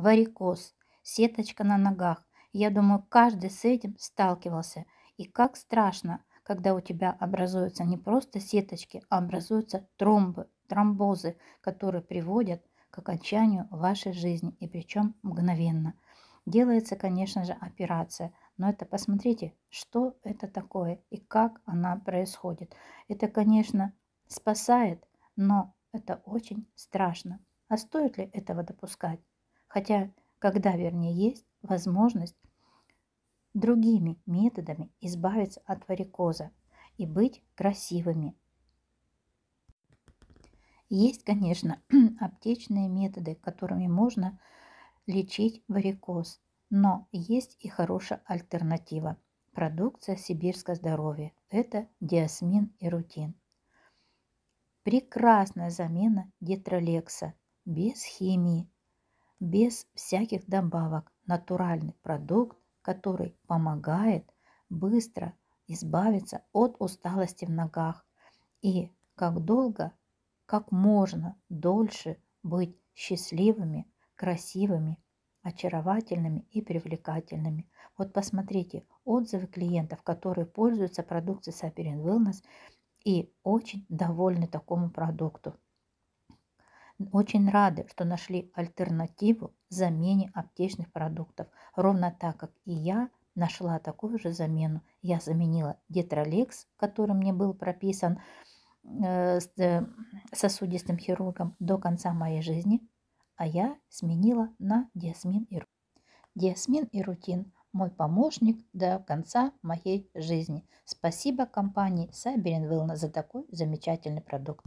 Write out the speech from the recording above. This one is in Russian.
варикоз, сеточка на ногах. Я думаю, каждый с этим сталкивался. И как страшно, когда у тебя образуются не просто сеточки, а образуются тромбы, тромбозы, которые приводят к окончанию вашей жизни, и причем мгновенно. Делается, конечно же, операция, но это посмотрите, что это такое и как она происходит. Это, конечно, спасает, но это очень страшно. А стоит ли этого допускать? Хотя, когда, вернее, есть возможность другими методами избавиться от варикоза и быть красивыми. Есть, конечно, аптечные методы, которыми можно лечить варикоз, но есть и хорошая альтернатива. Продукция сибирского здоровья – это диасмин и рутин. Прекрасная замена детролекса, без химии, без всяких добавок. Натуральный продукт, который помогает быстро избавиться от усталости в ногах и как долго, как можно дольше быть счастливыми, красивыми, очаровательными и привлекательными. Вот посмотрите отзывы клиентов, которые пользуются продукцией Sapirin Wellness и очень довольны такому продукту. Очень рады, что нашли альтернативу замене аптечных продуктов. Ровно так, как и я нашла такую же замену. Я заменила Детролекс, который мне был прописан э, э, сосудистым хирургом до конца моей жизни, а я сменила на диасмин и рутин. Диасмин и рутин – мой помощник до конца моей жизни. Спасибо компании Сайберин Вилна за такой замечательный продукт.